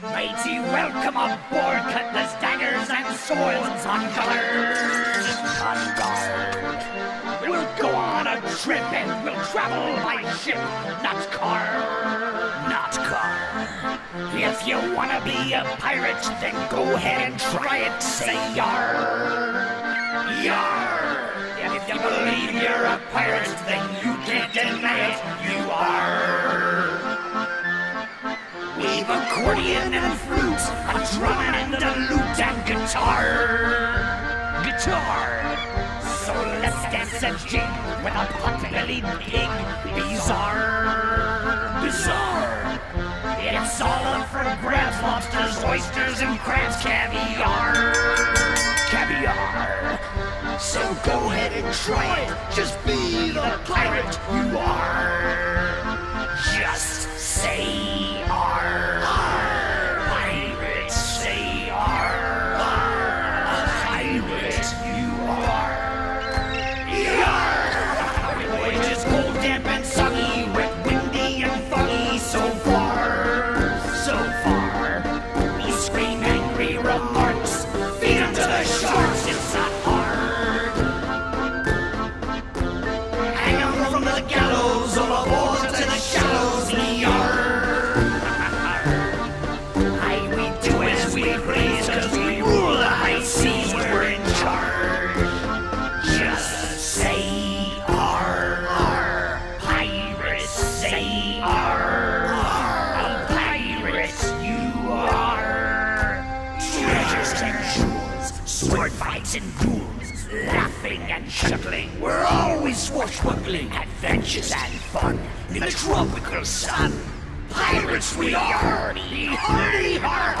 Mighty welcome aboard, cutlass, daggers, and swords on guard. On guard. We'll go on a trip and we'll travel by ship, not car. Not car. If you wanna be a pirate, then go ahead and try it. Say yar. Yar. If you believe you're a pirate, then you can't deny it. You are. Accordion and flute, a drum and a lute and guitar. Guitar. So let's dance a jig with a pot-bellied pig. Bizarre. Bizarre. It's all up for grabs, lobsters, oysters, and crabs, caviar. Caviar. So go ahead and try it. Just be the pirate you are. Sword fights and duels, laughing and chuckling. We're always swashbuckling, adventures and fun in the tropical sun. Pirates we are, hardy, hardy, har,